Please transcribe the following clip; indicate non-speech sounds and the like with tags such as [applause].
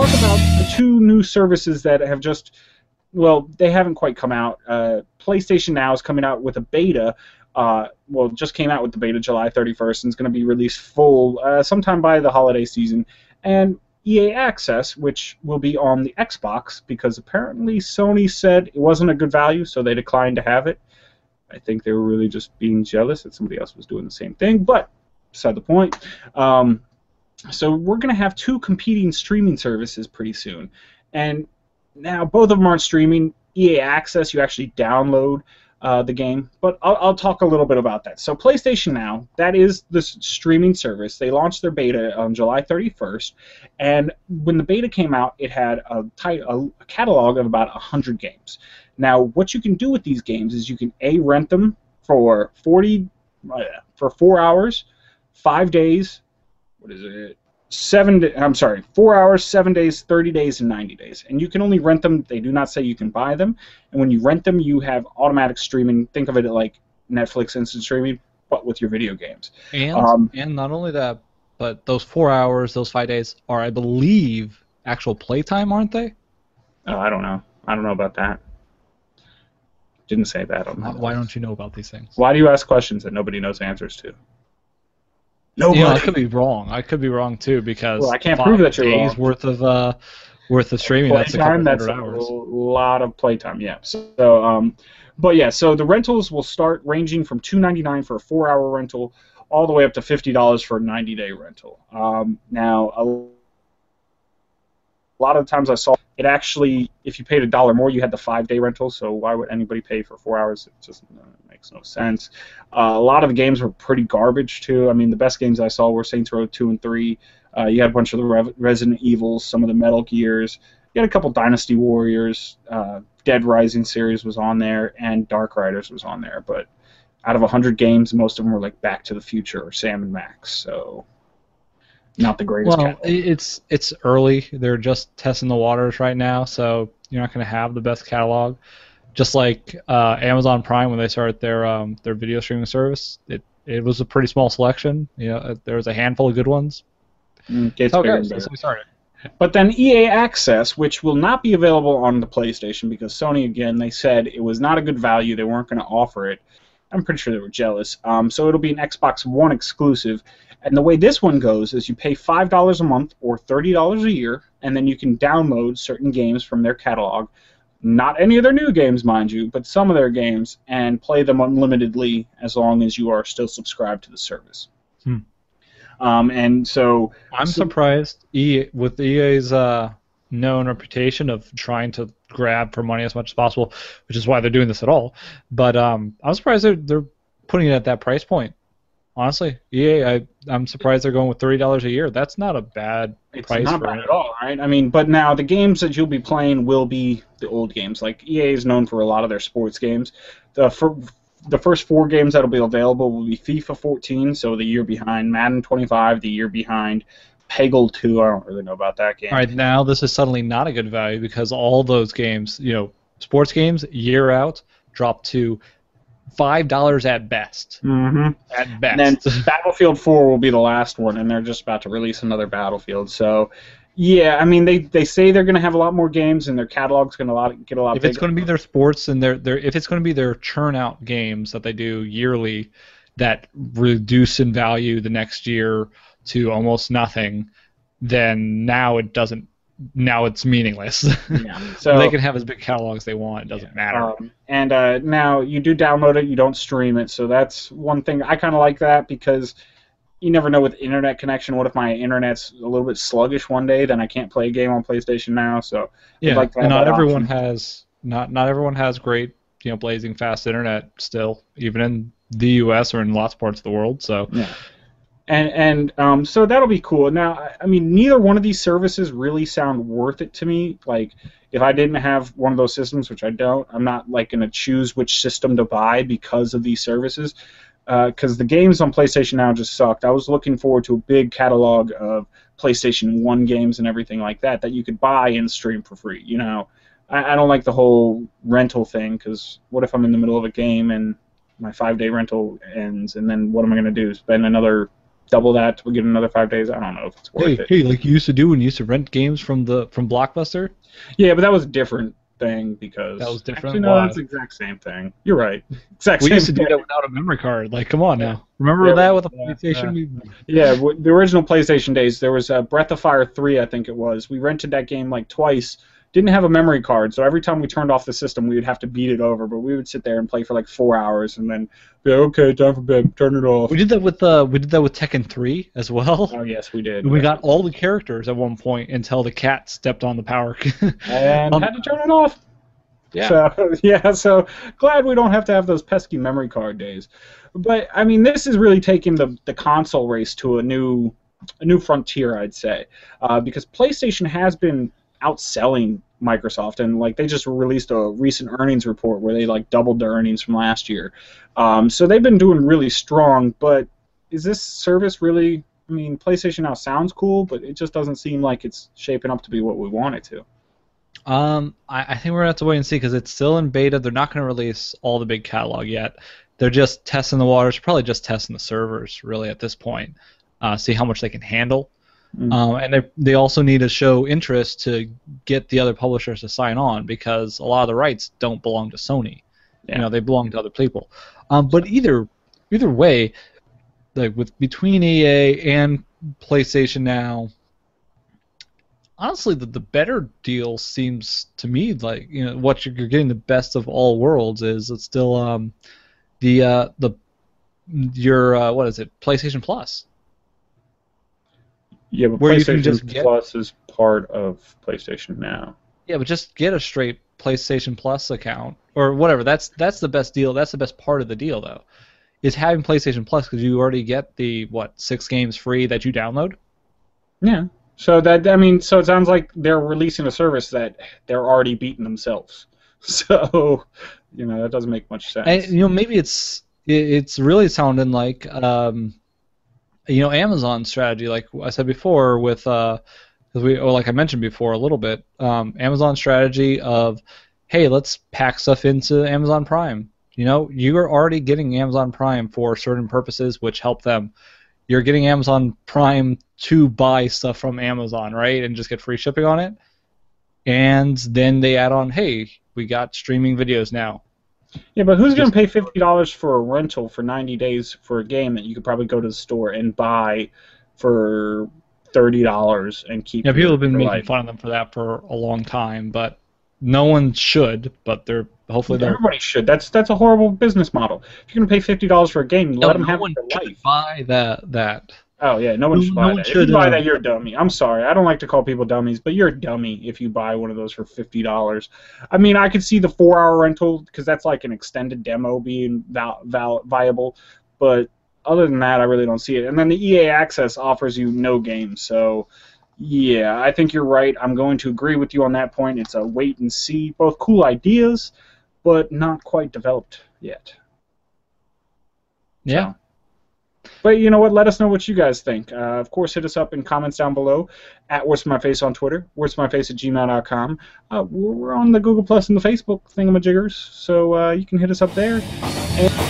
talk about the two new services that have just well they haven't quite come out. Uh, playstation now is coming out with a beta. Uh, well just came out with the beta july 31st and is going to be released full uh, sometime by the holiday season. And ea access which will be on the xbox because apparently sony said it wasn't a good value so they declined to have it i think they were really just being jealous that somebody else was doing the same thing but beside the point um, so we're going to have two competing streaming services pretty soon. And now both of them aren't streaming. EA Access, you actually download uh, the game. But I'll, I'll, talk a little bit about that. So PlayStation Now, that is the streaming service. They launched their beta on July 31st. And when the beta came out, it had a, a catalog of about 100 games. Now, what you can do with these games is you can A, rent them for 40, uh, for four hours, five days, what is it? Seven. I'm sorry, four hours, seven days, 30 days, and 90 days. And you can only rent them. They do not say you can buy them. And when you rent them, you have automatic streaming. Think of it like Netflix instant streaming, but with your video games. And um, and not only that, but those four hours, those five days are, I believe, actual playtime, aren't they? Oh, I don't know. I don't know about that. Didn't say that on Why don't you know about these things? Why do you ask questions that nobody knows answers to? Nobody. I could be wrong. I could be wrong too because well, I can't prove that you're days wrong. worth of uh, worth of streaming. Play that's time, a couple that's hours. A lot of playtime. Yeah. So, um, but yeah. So the rentals will start ranging from two ninety nine for a four hour rental, all the way up to fifty dollars for a ninety day rental. Um, now a lot of the times I saw it actually, if you paid a dollar more, you had the five day rental. So why would anybody pay for four hours? It just uh, makes no sense. Uh, a lot of the games were pretty garbage too. I mean, the best games I saw were Saints Row two and three. Uh, you had a bunch of the Re- Resident Evils, some of the Metal Gears. You had a couple Dynasty Warriors. Uh, Dead Rising series was on there, and Darksiders was on there. But out of 100 games, most of them were like Back to the Future or Sam and Max. So not the greatest. Well, catalog. it's it's early. They're just testing the waters right now, so you're not going to have the best catalog. Just like uh, Amazon Prime when they started their um, their video streaming service, it it was a pretty small selection. You know, uh, there was a handful of good ones. Mm, gets okay, so we started. But then EA Access, which will not be available on the PlayStation because Sony, again, they said it was not a good value. They weren't going to offer it. I'm pretty sure they were jealous. Um, so it'll be an Xbox One exclusive, and the way this one goes is you pay $5 a month or $30 a year, and then you can download certain games from their catalog. Not any of their new games, mind you, but some of their games, and play them unlimitedly as long as you are still subscribed to the service. Hmm. Um, and so I'm so, surprised EA, with EA's uh, known reputation of trying to grab for money as much as possible, which is why they're doing this at all. But um, I'm surprised they're, they're putting it at that price point honestly, EA, I, I'm surprised they're going with thirty dollars a year. That's not a bad it's price. It's not bad it. at all, right? I mean, but now the games that you'll be playing will be the old games. Like EA is known for a lot of their sports games. The for, the first four games that'll be available will be FIFA 14, so the year behind Madden 25, the year behind Peggle 2. I don't really know about that game. All right, now this is suddenly not a good value because all those games, you know, sports games year out drop to five dollars at best. Mm-hmm. At best. And then Battlefield Four will be the last one, and they're just about to release another Battlefield. So, yeah, I mean they, they say they're going to have a lot more games, and their catalog's going to get a lot. If it's going to be their sports and their their if it's going to be their churn out games that they do yearly, that reduce in value the next year to almost nothing, then now it doesn't now it's meaningless. [laughs] Yeah. So they can have as big catalogs as they want. It doesn't yeah. matter. Um, and uh, now you do download it, you don't stream it. So that's one thing I kind of like that because you never know with internet connection. What if my internet's a little bit sluggish one day? Then I can't play a game on PlayStation now. So yeah, like and not everyone option. has not not everyone has great you know blazing fast internet still, even in the U.S. or in lots of parts of the world. So. Yeah and and um, so that'll be cool. Now, I mean, neither one of these services really sound worth it to me. Like, if I didn't have one of those systems, which I don't, I'm not like gonna choose which system to buy because of these services. Because uh, the games on PlayStation Now just sucked. I was looking forward to a big catalog of PlayStation One games and everything like that that you could buy and stream for free. You know, I, I don't like the whole rental thing because what if I'm in the middle of a game and my five day rental ends, and then what am I going to do? Spend another double that to get another five days? I don't know if it's worth Hey, it. hey, like you used to do when you used to rent games from the from Blockbuster. Yeah, but that was a different thing because That was different? Actually, no, Why? that's the exact same thing. You're right. Exact We used to do that without a memory card. Like, come on now. Remember Yeah, that with a yeah, PlayStation? We- Yeah, the original PlayStation days, there was a Breath of Fire 3, I think it was. We rented that game like twice. Didn't have a memory card, so every time we turned off the system, we would have to beat it over. But we would sit there and play for like four hours, and then be like, okay, time for bed, turn it off. We did that with uh, we did that with Tekken 3 as well. Oh yes, we did. We got all the characters at one point until the cat stepped on the power. [laughs] and Um, had to turn it off. yeah. So [laughs] yeah, so glad we don't have to have those pesky memory card days. But I mean, this is really taking the the console race to a new a new frontier, I'd say, uh, because PlayStation has been outselling Microsoft, and like they just released a recent earnings report where they like doubled their earnings from last year. Um, so they've been doing really strong. But is this service really? I mean, PlayStation now sounds cool, but it just doesn't seem like it's shaping up to be what we want it to. Um, I, I think we're gonna have to wait and see because it's still in beta. They're not gonna release all the big catalog yet. They're just testing the waters. Probably just testing the servers really at this point. Uh, see how much they can handle. Mhm. Um, and they they also need to show interest to get the other publishers to sign on because a lot of the rights don't belong to Sony. Yeah. You know, they belong to other people. Um, but either either way, like with between EA and PlayStation now, honestly, the, the better deal seems to me like you know what you're, you're getting the best of all worlds is it's still um, the uh, the your uh, what is it PlayStation Plus. Yeah, but Where you PlayStation can just get- Plus is part of PlayStation now. Yeah, but just get a straight PlayStation Plus account or whatever. That's that's the best deal. That's the best part of the deal, though, is having PlayStation Plus because you already get the what six games free that you download. Yeah. So that I mean, so it sounds like they're releasing a service that they're already beating themselves. [laughs] So, you know, that doesn't make much sense. And you know, maybe it's it's really sounding like um, you know, Amazon's strategy, like I said before, with uh, 'cause we or like I mentioned before a little bit, um, Amazon's strategy of hey, let's pack stuff into Amazon Prime. You know, you are already getting Amazon Prime for certain purposes, which help them. You're getting Amazon Prime to buy stuff from Amazon, right, and just get free shipping on it. And then they add on, hey, we got streaming videos now. Yeah, but who's going to pay fifty dollars for a rental for ninety days for a game that you could probably go to the store and buy for thirty dollars and keep? Yeah, people have been making life? fun of them for that for a long time, but no one should. But they're hopefully they're. Everybody should. That's that's a horrible business model. If you're going to pay fifty dollars for a game, No, let them no have one it for life. buy that. That Oh yeah, no one should no buy one that. if should, you buy uh, that, you're a dummy. I'm sorry. I don't like to call people dummies, but you're a dummy if you buy one of those for fifty dollars. I mean, I could see the four-hour rental because that's like an extended demo being val- val- viable, but other than that, I really don't see it. And then the EA Access offers you no games, so yeah, I think you're right. I'm going to agree with you on that point. It's a wait and see. Both cool ideas, but not quite developed yet. yeah. But you know what? Let us know what you guys think. Uh, of course, hit us up in comments down below at What's My Face on Twitter, What's My Face at gmail.com. Uh, we're on the Google Plus and the Facebook thingamajiggers, so uh, you can hit us up there. And